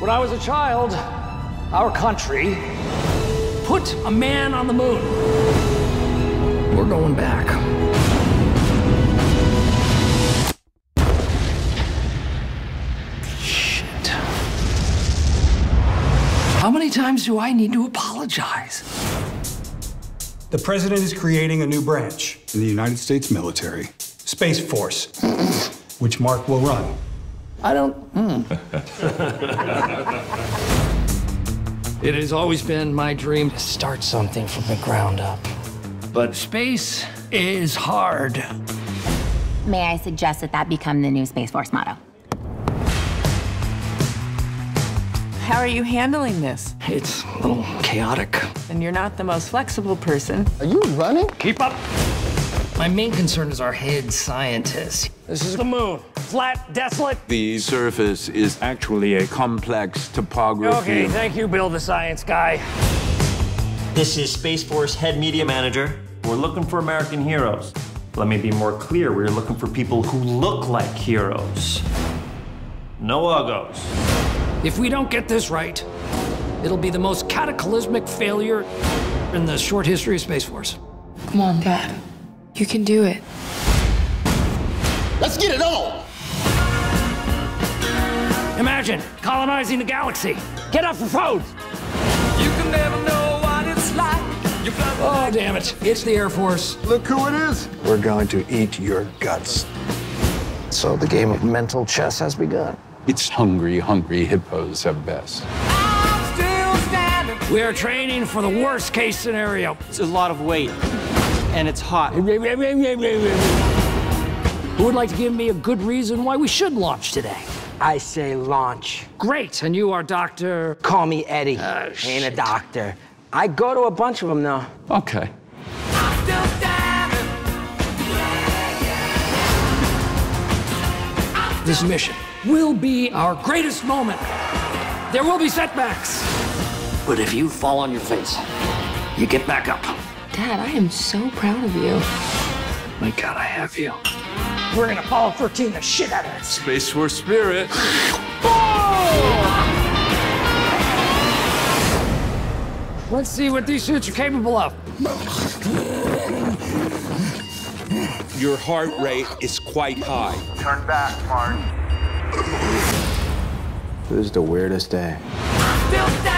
When I was a child, our country put a man on the moon. We're going back. Shit. How many times do I need to apologize? The president is creating a new branch In the United States military. Space Force, which Mark will run. I don't. Hmm. it has always been my dream to start something from the ground up. But space is hard. May I suggest that that become the new Space Force motto? How are you handling this? It's a little chaotic. And you're not the most flexible person. Are you running? Keep up. My main concern is our head scientist. This is the moon. Flat, desolate. The surface is actually a complex topography. Okay, thank you, Bill, the science guy. This is Space Force Head Media Manager. We're looking for American heroes. Let me be more clear. We're looking for people who look like heroes. No uggos. If we don't get this right, it'll be the most cataclysmic failure in the short history of Space Force. Come on, Dad. You can do it. Let's get it on! Imagine colonizing the galaxy. Get off for phones. You can never know what it's like. You fly Oh, damn it. It's the Air Force. Look who it is. We're going to eat your guts. So the game of mental chess has begun. It's hungry, hungry hippos at best. still standing. We are training for the worst case scenario. It's a lot of weight, and it's hot. Who would like to give me a good reason why we should launch today? I say launch. Great. And you are Dr. Call me Eddie. Oh, Ain't shit. a doctor. I go to a bunch of them though. Okay. This mission will be our greatest moment. There will be setbacks. But if you fall on your face, you get back up. Dad, I am so proud of you. My God, I have you. We're gonna Apollo 13 the shit out of it. Space Force spirit. Let's see what these suits are capable of. Your heart rate is quite high. Turn back, Mark. This is the weirdest day. Still standing.